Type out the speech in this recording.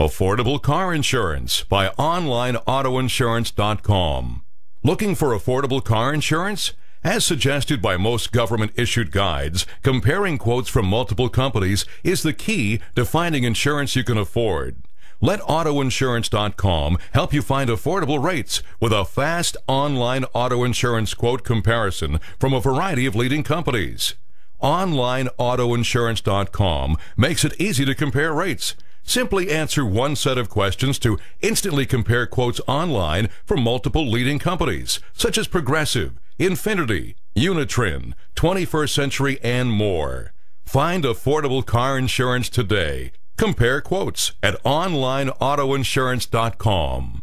Affordable car insurance by onlineautoinsurance.com. Looking for affordable car insurance? As suggested by most government issued guides, comparing quotes from multiple companies is the key to finding insurance you can afford. Let AutoInsurance.com help you find affordable rates with a fast online auto insurance quote comparison from a variety of leading companies. OnlineAutoInsurance.com makes it easy to compare rates. Simply answer one set of questions to instantly compare quotes online from multiple leading companies, such as Progressive, Infinity, Unitrin, 21st Century, and more. Find affordable car insurance today. Compare quotes at onlineautoinsurance.com.